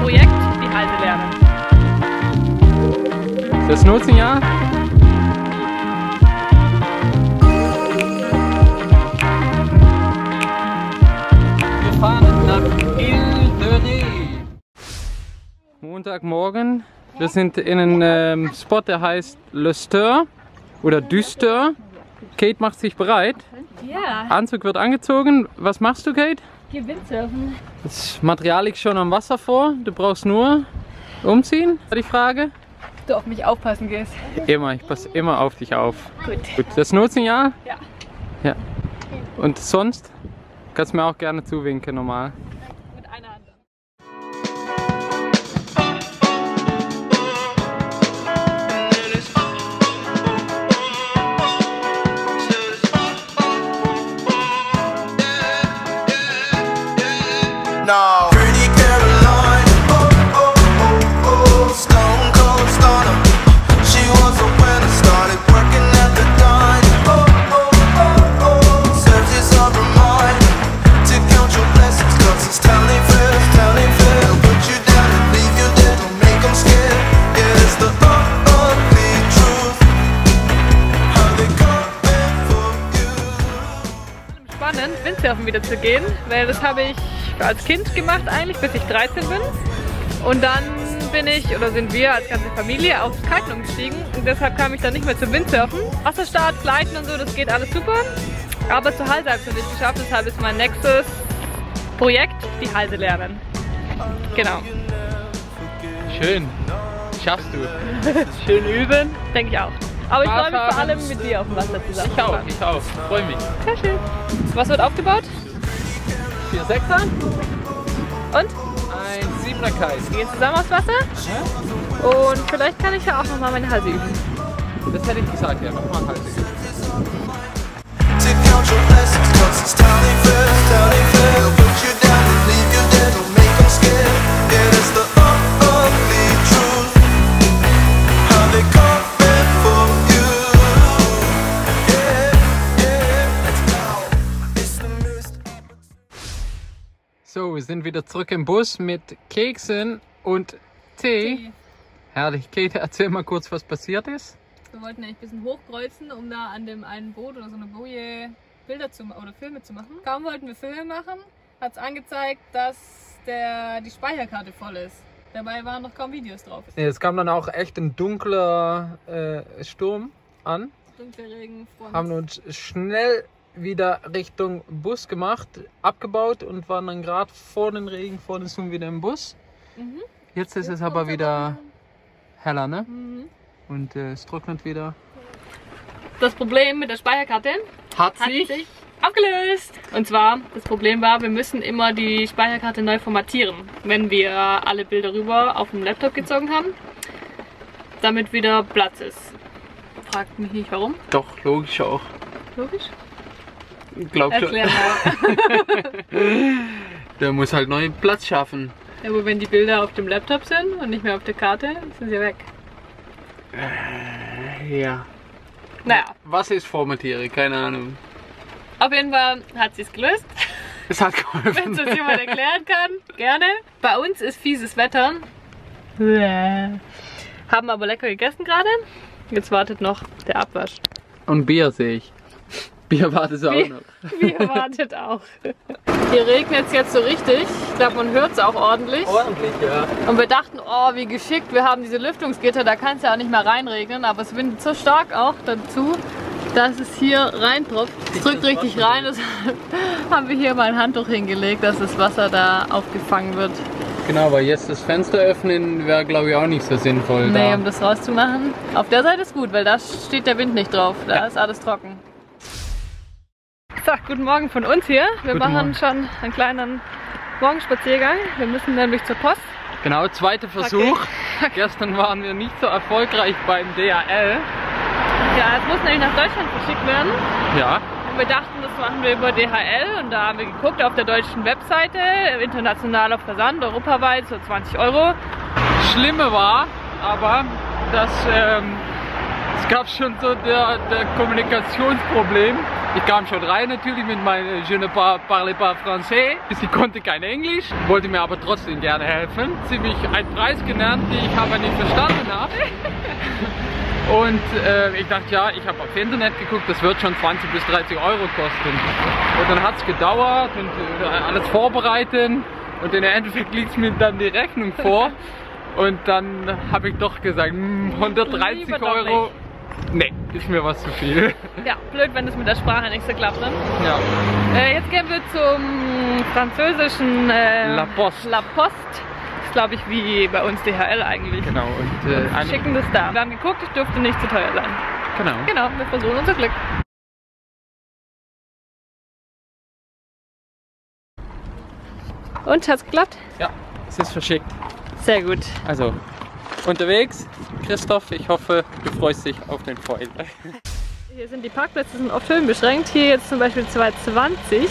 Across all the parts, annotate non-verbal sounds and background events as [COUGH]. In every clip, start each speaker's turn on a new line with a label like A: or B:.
A: Projekt Die Halse lernen.
B: Ist das Notsenjahr?
C: Wir fahren nach Ile
B: Montagmorgen. Wir sind in einem ähm, Spot, der heißt Le Steur oder Du Steur. Kate macht sich bereit.
A: Ja,
B: Anzug wird angezogen. Was machst du, Kate?
A: hier Windsurfen.
B: Das Material liegt schon am Wasser vor. Du brauchst nur umziehen. War die Frage?
A: Du auf mich aufpassen gehst.
B: Immer, ich passe immer auf dich auf.
A: Gut.
B: Gut, das Notsenjahr?
A: Ja.
B: Ja. Und sonst? Kannst mir auch gerne zuwinken normal.
A: Windsurfen wieder zu gehen, weil das habe ich als Kind gemacht eigentlich, bis ich 13 bin. Und dann bin ich, oder sind wir als ganze Familie aufs Kiten umgestiegen und deshalb kam ich dann nicht mehr zum Windsurfen. Wasserstart, Gleiten und so, das geht alles super. Aber zur Halse habe ich es nicht geschafft, deshalb ist mein nächstes Projekt die Halse lernen. Genau,
B: Schön. Schaffst du. Schön üben.
A: denke ich auch. Aber ich freue mich vor allem mit dir auf dem Wasser zusammen.
B: Ich auch, ich auch. Freue mich.
A: Sehr schön. Was wird aufgebaut?
B: Vier Sechser,
A: Und?
B: ein Siebener Kite.
A: Wir gehen zusammen aufs Wasser. Und vielleicht kann ich ja auch nochmal meine Halse üben.
B: Das hätte ich gesagt, ja. Nochmal halt.
D: to count
B: sind wieder zurück im Bus mit Keksen und Tee. Herrlich. Kate, erzähl mal kurz, was passiert ist.
A: Wir wollten eigentlich ein bisschen hochkreuzen, um da an dem einen Boot oder so eine Boje Bilder zu, oder Filme zu machen. Kaum wollten wir Filme machen, hat es angezeigt, dass der, die Speicherkarte voll ist. Dabei waren noch kaum Videos drauf.
B: Es kam dann auch echt ein dunkler äh, Sturm an.
A: Dunkler Regen, Front.
B: Haben uns schnell wieder Richtung Bus gemacht, abgebaut und waren dann gerade vor den Regen, vor den Zoom wieder im Bus.
A: Mhm.
B: Jetzt ist es aber wieder heller, ne?
A: Mhm.
B: Und äh, es trocknet wieder.
A: Das Problem mit der Speicherkarte
B: Hat
A: hat sich aufgelöst. Und zwar, das Problem war, wir müssen immer die Speicherkarte neu formatieren, wenn wir alle Bilder rüber auf dem Laptop gezogen haben, damit wieder Platz ist. Fragt mich nicht warum.
B: Doch, logisch auch.
A: Logisch.
B: Glaub schon.
A: Erklär mal. [LAUGHS]
B: Der muss halt neuen Platz schaffen.
A: ja, aber wenn die Bilder auf dem Laptop sind und nicht mehr auf der Karte, sind sie weg.
B: Ja.
A: Naja,
B: Was ist Formatiere? Keine Ahnung.
A: auf jeden Fall hat sie es gelöst.
B: Es hat
A: Wenn
B: geholfen.
A: es uns jemand erklären kann, gerne. Bei uns ist fieses Wetter. Haben aber lecker gegessen gerade. Jetzt wartet noch der Abwasch.
B: Und Bier sehe ich. Bier wartet auch
A: Bier.
B: noch. [LAUGHS]
A: Wie erwartet auch. Hier regnet es jetzt so richtig. Ich glaube, man hört es auch ordentlich.
B: Ordentlich, ja.
A: Und wir dachten, oh, wie geschickt, wir haben diese Lüftungsgitter, da kann es ja auch nicht mehr reinregnen. Aber es windet so stark auch dazu, dass es hier reintropft. Es drückt richtig rein, deshalb [LAUGHS] haben wir hier mal ein Handtuch hingelegt, dass das Wasser da aufgefangen wird.
B: Genau, aber jetzt das Fenster öffnen wäre, glaube ich, auch nicht so sinnvoll.
A: Nee,
B: da.
A: um das rauszumachen. Auf der Seite ist gut, weil da steht der Wind nicht drauf. Da
B: Ja.
A: ist alles trocken. So, guten Morgen von uns hier. Wir
B: Guten
A: machen
B: Morgen.
A: schon einen kleinen Morgenspaziergang. Wir müssen nämlich zur Post.
B: Genau, zweiter Versuch. [LAUGHS] Gestern waren wir nicht so erfolgreich beim DHL.
A: Ja, es muss nämlich nach Deutschland verschickt werden.
B: Ja,
A: Und wir dachten, das machen wir über DHL. Und da haben wir geguckt auf der deutschen Webseite. Internationaler Versand, europaweit, so 20 Euro.
B: Schlimme war aber, dass ähm, es gab schon so der, der Kommunikationsproblem. Ich kam schon rein natürlich mit meinem Je ne par- parle pas français. Sie konnte kein Englisch, wollte mir aber trotzdem gerne helfen. Ziemlich einen Preis genannt, den ich aber nicht verstanden habe. [LAUGHS] Und äh, ich dachte, ja, ich habe auf Internet geguckt, das wird schon 20 bis 30 Euro kosten. Und dann hat es gedauert und äh, alles vorbereiten. Und im Endeffekt liegt mir dann die Rechnung vor. [LAUGHS] Und dann habe ich doch gesagt, hm, 130
A: Lieber doch
B: Euro. Nee, ist mir was zu viel.
A: Ja, blöd, wenn es mit der Sprache nicht so klappt, ne?
B: ja.
A: Äh, jetzt gehen wir zum französischen äh,
B: La Poste.
A: La Poste. Ist glaube ich wie bei uns DHL eigentlich.
B: Genau. Und, äh, ein,
A: Schicken das da. Wir haben geguckt, es dürfte nicht zu teuer sein.
B: genau.
A: Genau, wir versuchen unser Glück. Und hat's geklappt?
B: Ja, es ist verschickt.
A: Sehr gut.
B: Also, unterwegs. Christoph, ich hoffe, du freust dich auf den Foil.
A: Hier sind die Parkplätze sind oft höhenbeschränkt. Hier jetzt zum Beispiel 220.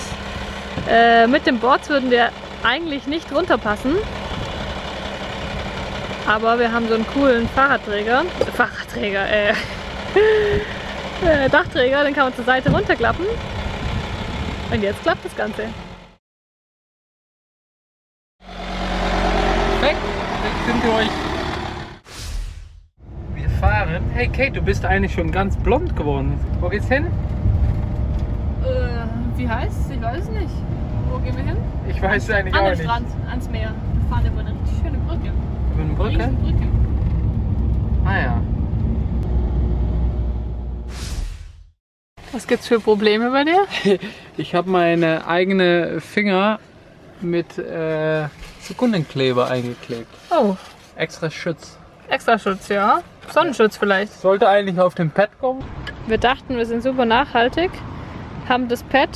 A: Äh, mit dem Boards würden wir eigentlich nicht runterpassen. Aber wir haben so einen coolen Fahrradträger. Fahrradträger, äh, [LAUGHS] äh, Dachträger, den kann man zur Seite runterklappen. Und jetzt klappt das Ganze.
B: Weg, weg sind wir euch. Fahren. Hey Kate, du bist eigentlich schon ganz blond geworden. Wo geht's hin?
A: Äh, wie heißt Ich weiß es nicht. Wo gehen wir hin?
B: Ich weiß es eigentlich
A: An
B: auch
A: den
B: nicht.
A: Strand, ans Meer. Wir fahren über eine richtig schöne Brücke.
B: Über eine Brücke?
A: Riesenbrücke.
B: Ah ja.
A: Was gibt's für Probleme bei dir? [LAUGHS]
B: Ich habe meine eigene Finger mit äh, Sekundenkleber eingeklebt.
A: Oh,
B: Extra Schutz.
A: Extraschutz, ja. Sonnenschutz vielleicht.
B: Sollte eigentlich auf dem Pad kommen.
A: Wir dachten, wir sind super nachhaltig, haben das Pad,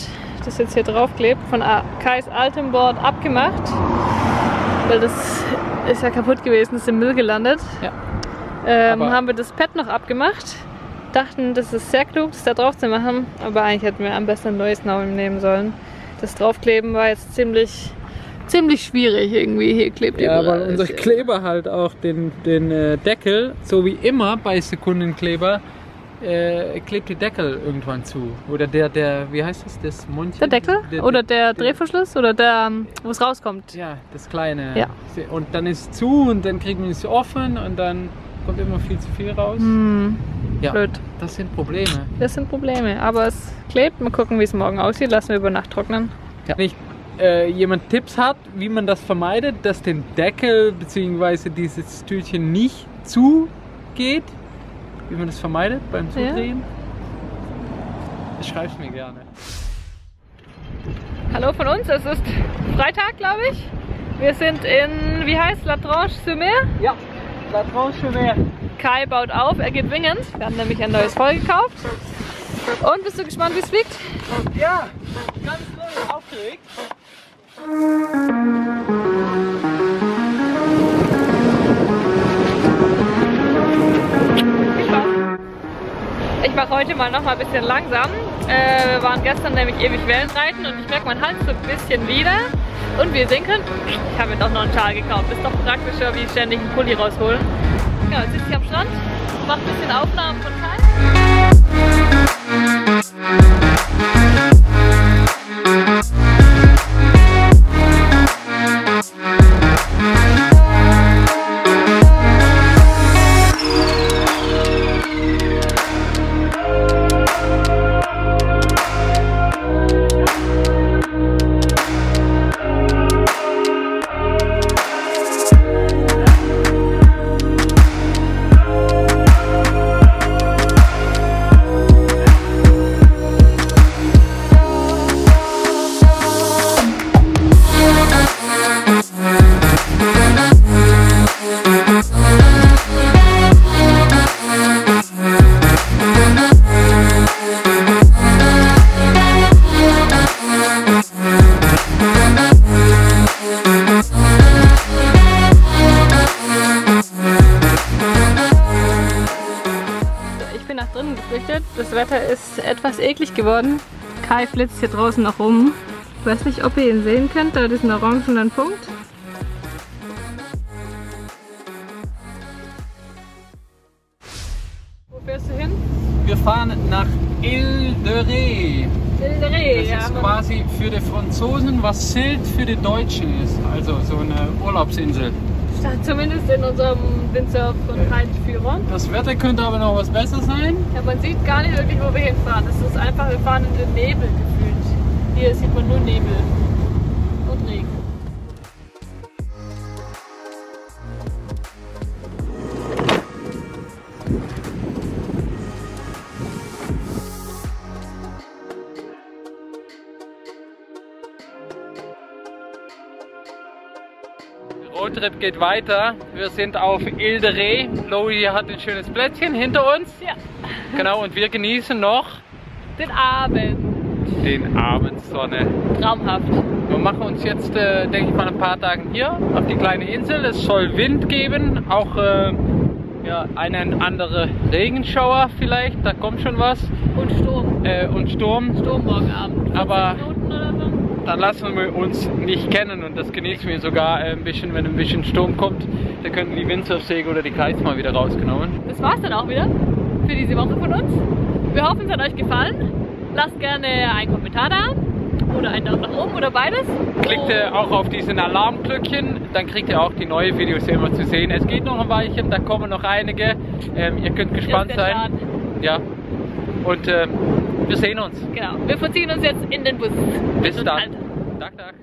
A: das jetzt hier drauf klebt, von Kais altem Board abgemacht, weil das ist ja kaputt gewesen, ist im Müll gelandet.
B: Ja.
A: Ähm, haben wir das Pad noch abgemacht, dachten, das ist sehr klug, das da drauf zu machen, aber eigentlich hätten wir am besten ein neues Nau nehmen sollen. Das Draufkleben war jetzt ziemlich, ziemlich schwierig irgendwie. Hier klebt
B: Ja, weil unser. Kleber halt auch den, den äh, Deckel, so wie immer bei Sekundenkleber, äh, klebt die Deckel irgendwann zu. Oder der, der, wie heißt das, das Mundchen?
A: Der Deckel? oder der Drehverschluss? Oder der, ähm, wo es rauskommt?
B: Ja, das kleine.
A: Ja.
B: Und dann ist es zu und dann kriegt man es offen und dann kommt immer viel zu viel raus.
A: Hm,
B: Ja,
A: blöd.
B: das sind Probleme.
A: Das sind Probleme. Aber es klebt. Mal gucken, wie es morgen aussieht. Lassen wir über Nacht trocknen.
B: Wenn ich, äh, jemand Tipps hat, wie man das vermeidet, dass den Deckel bzw. dieses Tütchen nicht zugeht, wie man das vermeidet beim
A: Ja.
B: Zudrehen, schreib's mir gerne.
A: Hallo von uns. Es ist Freitag, glaube ich. Wir sind in, wie heißt La Tranche-sur-Mer?
B: Ja, La Tranche mehr.
A: Kai baut auf. Er geht wingend. Wir haben nämlich ein neues Voll gekauft. Und bist du gespannt, wie es fliegt?
B: Ja, ganz neu aufgeregt.
A: Ich mache heute mal noch mal ein bisschen langsam. Äh, wir waren gestern nämlich ewig Wellenreiten und ich merke mein Hals so ein bisschen wieder. Und sehen könnt, ich habe mir doch noch einen Schal gekauft. Ist doch praktischer, wie ständig einen Pulli rausholen. Ja, jetzt sitze ich am Strand, mache ein bisschen Aufnahmen von Kai. Ich ist etwas eklig geworden. Kai flitzt hier draußen noch rum. Ich weiß nicht, ob ihr ihn sehen könnt, da diesen orangenen Punkt. Wo fährst du hin?
C: fahren nach Ile de Ré.
A: Ilderé,
C: Das
A: ja.
C: ist quasi für die Franzosen, was Sylt für die Deutschen ist. Also so eine Urlaubsinsel.
A: Zumindest in unserem Windsurf- und Kiteführer.
C: Das Wetter könnte aber noch was besser sein.
A: Ja, man sieht gar nicht wirklich, wo wir hinfahren. Es ist einfach, wir fahren in den Nebel gefühlt. Hier sieht man nur Nebel und Regen.
B: Roadtrip geht weiter. Wir sind auf Ile de Ré. Hat ein schönes Plätzchen hinter uns.
A: Ja,
B: Genau, und wir genießen noch
A: den Abend.
B: den Abendsonne.
A: Traumhaft.
B: Wir machen uns jetzt, äh, denke ich mal, ein paar Tage hier auf die kleine Insel. Es soll Wind geben, auch äh, ja, einen andere Regenschauer vielleicht, da kommt schon was.
A: Und Sturm.
B: Äh, und Sturm.
A: Sturm morgen Abend. 40
B: Aber-
A: Minuten oder so.
B: Dann lassen wir uns nicht kennen und das genießen wir sogar äh, ein bisschen, wenn ein bisschen Sturm kommt. Da könnten die Windsurfsäge oder die Kites mal wieder rausgenommen.
A: Das war's dann auch wieder für diese Woche von uns. Wir hoffen, es hat euch gefallen. Lasst gerne einen Kommentar da oder einen Daumen nach oben oder beides.
B: Klickt äh, auch auf diesen Alarmglöckchen, dann kriegt ihr auch die neuen Videos immer zu sehen. Es geht noch ein Weilchen, da kommen noch einige. Ähm, ihr könnt gespannt sein. Ja. Und ähm, wir sehen uns.
A: Genau. Wir verziehen uns jetzt in den Bus.
B: Bis dann.
A: halt.
B: Tag, Tag.